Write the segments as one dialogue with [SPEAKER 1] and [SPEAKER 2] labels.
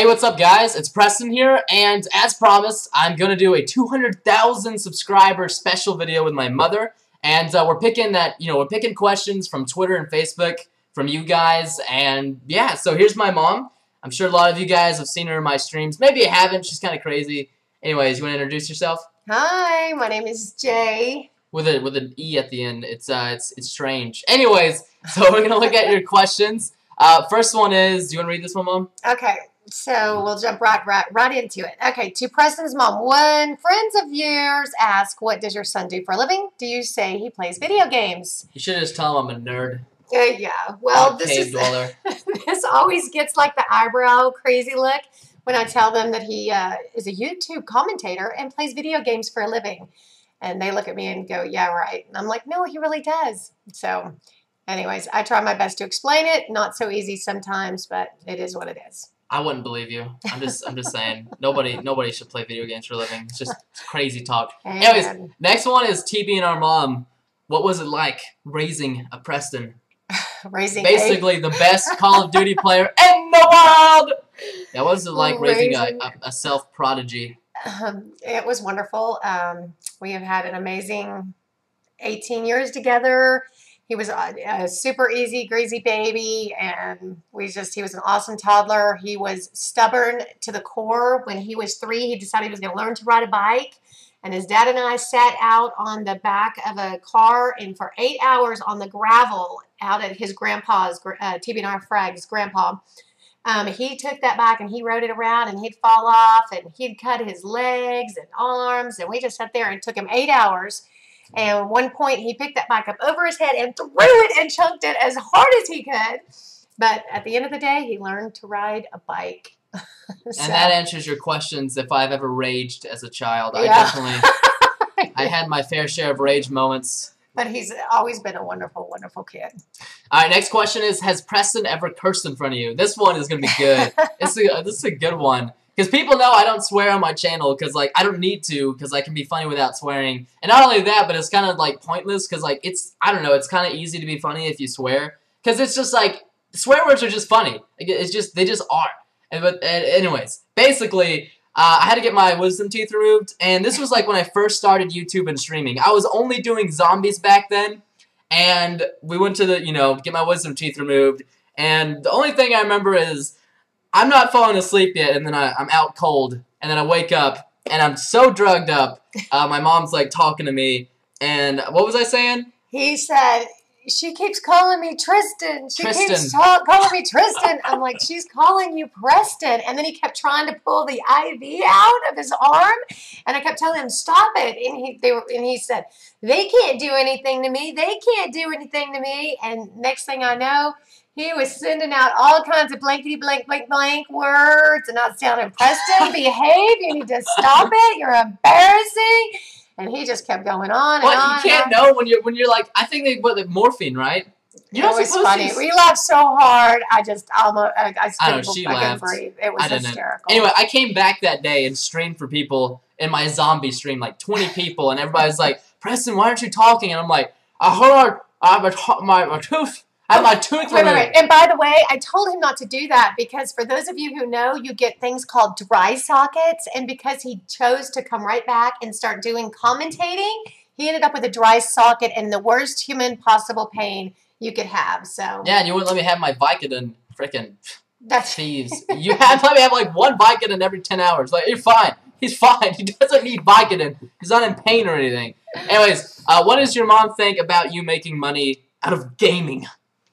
[SPEAKER 1] Hey, what's up, guys? It's Preston here, and as promised, I'm gonna do a 200,000 subscriber special video with my mother, and uh, we're picking that, you know, we're picking questions from Twitter and Facebook from you guys, and yeah, so here's my mom. I'm sure a lot of you guys have seen her in my streams. Maybe you haven't. She's kind of crazy. Anyways, you want to introduce yourself?
[SPEAKER 2] Hi, my name is Jay.
[SPEAKER 1] With a with an e at the end. It's uh, it's it's strange. Anyways, so we're gonna look at your questions. Uh, first one is, do you want to read this one, mom?
[SPEAKER 2] Okay, so we'll jump right, right, right into it. Okay, to Preston's mom. When friends of yours ask, what does your son do for a living? Do you say he plays video games?
[SPEAKER 1] You should just tell him I'm a nerd.
[SPEAKER 2] Uh, yeah, well, this is this always gets like the eyebrow crazy look when I tell them that he uh, is a YouTube commentator and plays video games for a living. And they look at me and go, yeah, right. And I'm like, no, he really does. So, anyways, I try my best to explain it. Not so easy sometimes, but it is what it is.
[SPEAKER 1] I wouldn't believe you. I'm just I'm just saying nobody nobody should play video games for a living. It's just it's crazy talk. Anyways, next one is TBNR mom. What was it like raising a Preston?
[SPEAKER 2] raising
[SPEAKER 1] Basically the best Call of Duty player in the world. Yeah, what was it like raising a,
[SPEAKER 2] Raising-
[SPEAKER 1] a, a self prodigy?
[SPEAKER 2] Um, it was wonderful. Um, we have had an amazing 18 years together. He was a, a super easy, greasy baby, and we just, he was an awesome toddler. He was stubborn to the core. When he was three, he decided he was going to learn to ride a bike. And his dad and I sat out on the back of a car and for eight hours on the gravel out at his grandpa's, uh, TBNR Frag's grandpa. Um, he took that bike and he rode it around and he'd fall off and he'd cut his legs and arms and we just sat there and took him eight hours. And at one point he picked that bike up over his head and threw it and chunked it as hard as he could. But at the end of the day, he learned to ride a bike. So-
[SPEAKER 1] And that answers your questions if I've ever raged as a child. I definitely I had my fair share of rage moments.
[SPEAKER 2] but he's always been a wonderful, wonderful kid.
[SPEAKER 1] All right, next question is: Has Preston ever cursed in front of you? This one is gonna be good. this is a, this is a good one because people know I don't swear on my channel because like I don't need to because I can be funny without swearing. And not only that, but it's kind of like pointless because like it's I don't know. It's kind of easy to be funny if you swear because it's just like swear words are just funny. Like, It's just they just are. And but and anyways, basically. Uh, I had to get my wisdom teeth removed, and this was like when I first started YouTube and streaming. I was only doing zombies back then, and we went to the, you know, get my wisdom teeth removed, and the only thing I remember is I'm not falling asleep yet, and then I, I'm out cold, and then I wake up, and I'm so drugged up. Uh, my mom's like talking to me, and what was I saying?
[SPEAKER 2] He said, she keeps calling me Tristan. She keeps ta- calling me Tristan. I'm like, she's calling you Preston. And then he kept trying to pull the IV out of his arm, and I kept telling him, "Stop it!" And he they were, and he said, "They can't do anything to me. They can't do anything to me." And next thing I know. He was sending out all kinds of blankety blank blank blank words and not sounding Preston, behave. You need to stop it. You're embarrassing. And he just kept going on and
[SPEAKER 1] What
[SPEAKER 2] on.
[SPEAKER 1] you can't know when you're when you're like I think they what like morphine right? You're
[SPEAKER 2] it was funny.
[SPEAKER 1] to-
[SPEAKER 2] We laughed so hard. I just almost, I, I,
[SPEAKER 1] I know, she laughed.
[SPEAKER 2] breathe. It was hysterical.
[SPEAKER 1] Anyway, I came back that day and streamed for people in my zombie stream, like 20 people, and everybody's like, Preston, why aren't you talking? And I'm like, I heard I have a t- my, my tooth. I have my tooth
[SPEAKER 2] Wait, wait, wait. And by the way, I told him not to do that because for those of you who know, you get things called dry sockets. And because he chose to come right back and start doing commentating, he ended up with a dry socket and the worst human possible pain you could have. So
[SPEAKER 1] Yeah, and you wouldn't let me have my Vicodin. Freaking
[SPEAKER 2] that's
[SPEAKER 1] thieves. You had to let me have like one Vicodin every 10 hours. Like, you're fine. He's fine. He doesn't need Vicodin. He's not in pain or anything. Anyways, uh, what does your mom think about you making money out of gaming?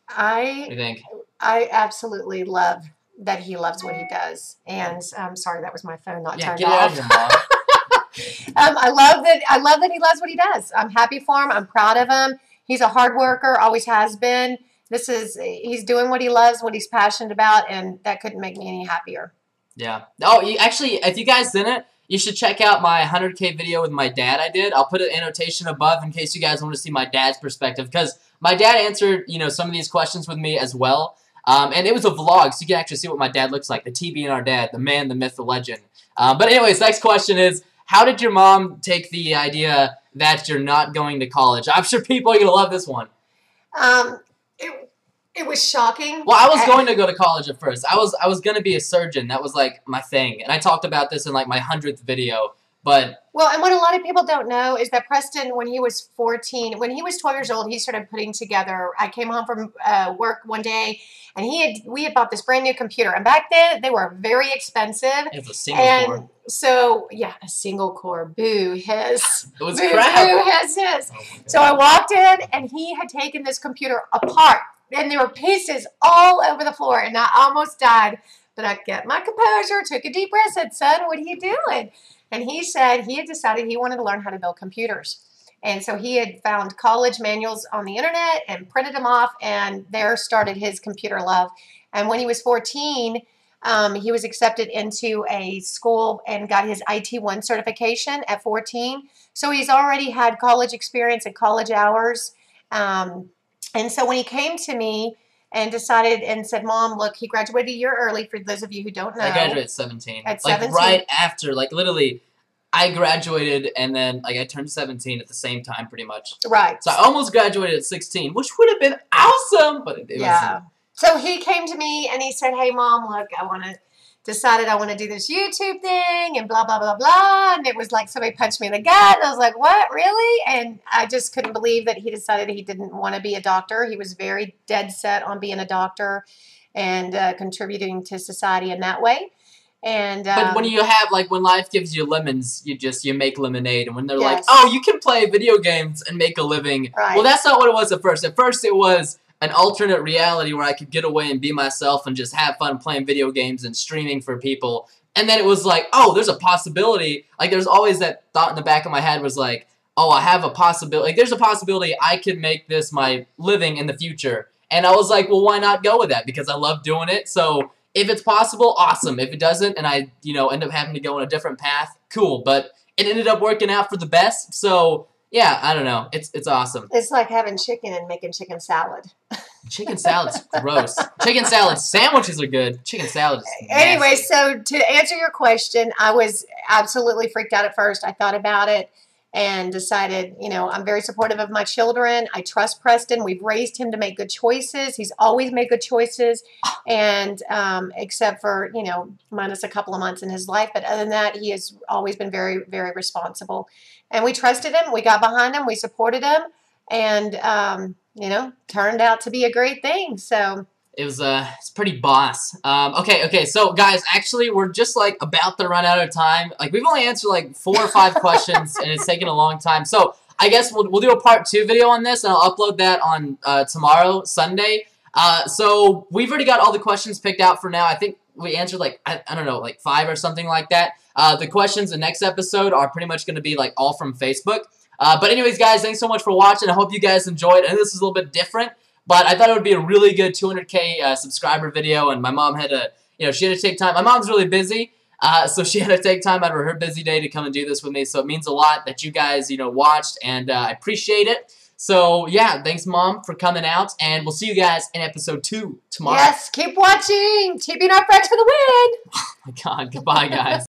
[SPEAKER 2] I
[SPEAKER 1] think?
[SPEAKER 2] I absolutely love that he loves what he does. And I'm sorry, that was my phone not
[SPEAKER 1] Yeah,
[SPEAKER 2] turned
[SPEAKER 1] get it out
[SPEAKER 2] off.
[SPEAKER 1] of your mom.
[SPEAKER 2] Um, I love that. I love that he loves what he does. I'm happy for him. I'm proud of him. He's a hard worker. Always has been. This is he's doing what he loves, what he's passionate about, and that couldn't make me any happier.
[SPEAKER 1] Yeah. Oh, you, actually, if you guys didn't, you should check out my 100k video with my dad. I did. I'll put an annotation above in case you guys want to see my dad's perspective because my dad answered you know some of these questions with me as well. Um, and it was a vlog, so you can actually see what my dad looks like. The TBNR dad, the man, the myth, the legend. Um, but anyways, next question is: How did your mom take the idea that you're not going to college? I'm sure people are gonna love this one.
[SPEAKER 2] Um, it, It was shocking.
[SPEAKER 1] Well, I was going to go to college at first. I was I was gonna be a surgeon. That was like my thing, and I talked about this in like my hundredth video. But
[SPEAKER 2] Well, and what a lot of people don't know is that Preston, when he was 14, when he was 12 years old, he started putting together. I came home from uh, work one day, and he had we had bought this brand new computer, and back then they were very expensive.
[SPEAKER 1] it was a single
[SPEAKER 2] And
[SPEAKER 1] core.
[SPEAKER 2] so, yeah, a single core. Boo, his.
[SPEAKER 1] It was
[SPEAKER 2] boo,
[SPEAKER 1] crap.
[SPEAKER 2] boo, his, his.
[SPEAKER 1] Oh.
[SPEAKER 2] So I walked in, and he had taken this computer apart, and there were pieces all over the floor, and I almost died. But I kept my composure, took a deep breath, said, "Son, what are you doing?" And he said he had decided he wanted to learn how to build computers. And so he had found college manuals on the internet and printed them off, and there started his computer love. And when he was 14, um, he was accepted into a school and got his IT1 certification at 14. So he's already had college experience and college hours. Um, and so when he came to me and decided and said, Mom, look, he graduated a year early for those of you who don't know.
[SPEAKER 1] I graduated at 17.
[SPEAKER 2] At
[SPEAKER 1] like
[SPEAKER 2] 17.
[SPEAKER 1] right after, like literally, I graduated and then like I turned 17 at the same time, pretty much.
[SPEAKER 2] Right.
[SPEAKER 1] So I almost graduated at 16, which would have been awesome, but it, it
[SPEAKER 2] yeah. So he came to me and he said, Hey, mom, look, I want to, decided I want to do this YouTube thing and blah, blah, blah, blah. And it was like somebody punched me in the gut. And I was like, What, really? And I just couldn't believe that he decided he didn't want to be a doctor. He was very dead set on being a doctor and uh, contributing to society in that way. And um,
[SPEAKER 1] But when you have like when life gives you lemons, you just you make lemonade, and when they're like, "Oh, you can play video games and make a living,"
[SPEAKER 2] Right.
[SPEAKER 1] well, that's not what it was at first. At first, it was an alternate reality where I could get away and be myself and just have fun playing video games and streaming for people. And then it was like, "Oh, there's a possibility." Like there's always that thought in the back of my head was like, "Oh, I have a possibility. Like there's a possibility I could make this my living in the future." And I was like, "Well, why not go with that? Because I love doing it." So if it's possible, awesome. If it doesn't, and I, you know, end up having to go on a different path, cool. But it ended up working out for the best. So yeah, I don't know. It's it's awesome.
[SPEAKER 2] it's like having chicken and making chicken salad.
[SPEAKER 1] Chicken salad's gross. Chicken salad sandwiches are good. Chicken salad is
[SPEAKER 2] Anyway, so to answer your question, I was absolutely freaked out at first. I thought about it and decided, you know, I'm very supportive of my children. I trust Preston. We've raised him to make good choices. He's always made good choices, and um, except for you know, minus a couple of months in his life, but other than that, he has always been very, very responsible. And we trusted him. We got behind him. We supported him, and um, you know, turned out to be a great thing. So.
[SPEAKER 1] It was uh, it's pretty boss. Um, okay, okay. So guys, actually, we're just like about to run out of time. Like we've only answered like four or five questions, and it's taken a long time. So I guess we'll we'll do a part two video on this, and I'll upload that on uh, tomorrow, Sunday. Uh, so we've already got all the questions picked out for now. I think we answered like I, I don't know, like five or something like that. Uh, the questions the next episode are pretty much going to be like all from Facebook. Uh, but anyways, guys, thanks so much for watching. I hope you guys enjoyed. And this is a little bit different. But I thought it would be a really good 200k uh, subscriber video, and my mom had to, you know, she had to take time. My mom's really busy, uh, so she had to take time out of her busy day to come and do this with me. So it means a lot that you guys, you know, watched, and uh, I appreciate it. So yeah, thanks, mom, for coming out, and we'll see you guys in episode two tomorrow.
[SPEAKER 2] Yes, keep watching. Keeping our friends for the win.
[SPEAKER 1] Oh my God, goodbye, guys.